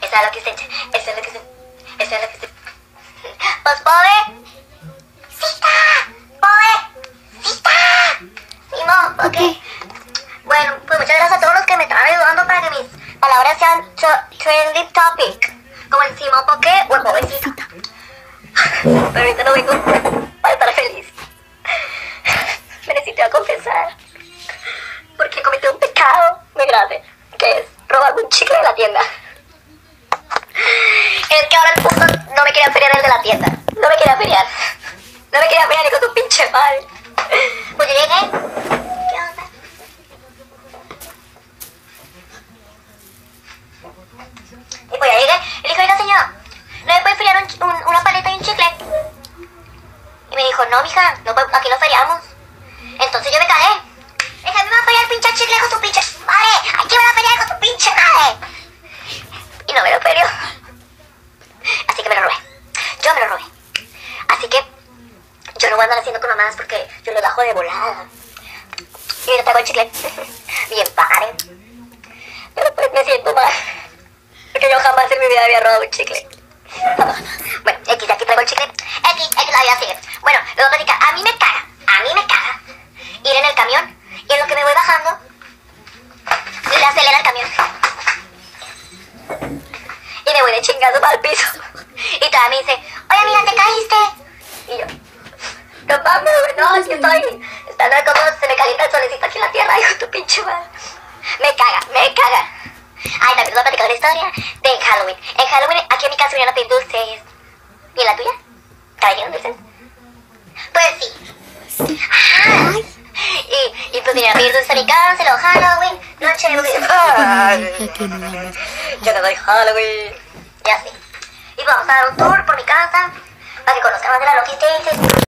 Eso es lo que se... Eso es lo que se... Eso es lo que se... Pues, pobre. ¡Cita! ¡Pobre! ¡Cita! Simón, ok. Bueno, pues muchas gracias a todos los que me están ayudando para que mis palabras sean tr- trending topic. Como el Simón Poké o el pobrecita. Pero ahorita no vengo para estar feliz. Me necesito confesar. Porque cometí un pecado muy grave. Que es robarme un chicle de la tienda. Es que ahora el punto no me quería feriar el de la tienda. No me quería feriar. No me quería feriar ni con tu pinche madre. Pues yo llegué. ¿Qué onda? Y pues ya llegué. Y le dije, oiga señor, ¿no me puede feriar una paleta y un chicle? Y me dijo, no, mija, no, aquí no feriamos. Entonces yo me cagué. Dije, a mí me va a feriar el pinche chicle con tu pinche madre. Aquí me va a feriar con tu pinche madre. Y no me lo ferió. Así que me lo robé. Yo me lo robé. Así que yo no voy andar haciendo con mamadas porque yo lo bajo de volada. Y yo traigo el chicle. Bien padre. Pero pues me siento mal. Porque yo jamás en mi vida había robado un chicle. Bueno, X, aquí traigo el chicle. X, X la vida sigue. Bueno, a platicar. A mí me caga, a mí me caga ir en el camión y en lo que me voy bajando, le acelera el camión. Y me voy de chingado para el piso. Y todavía me dice, oye, mira, te caíste. Y yo, no mames, güey, no, es que estoy estando como solecito aquí en la tierra, hijo de tu pinche madre. Me caga, me caga. Ay, también les voy a platicar una historia de Halloween. En Halloween, aquí en mi casa vinieron a pedir dulces. ¿Y en la tuya? ¿Cayeron dulces? Pues sí. Ah, y, y pues vinieron a pedir dulces a mi casa, luego Halloween, noche de... Yo no doy Halloween. Y así. Y pues vamos a dar un tour por mi casa para que conozcan más de la Stages.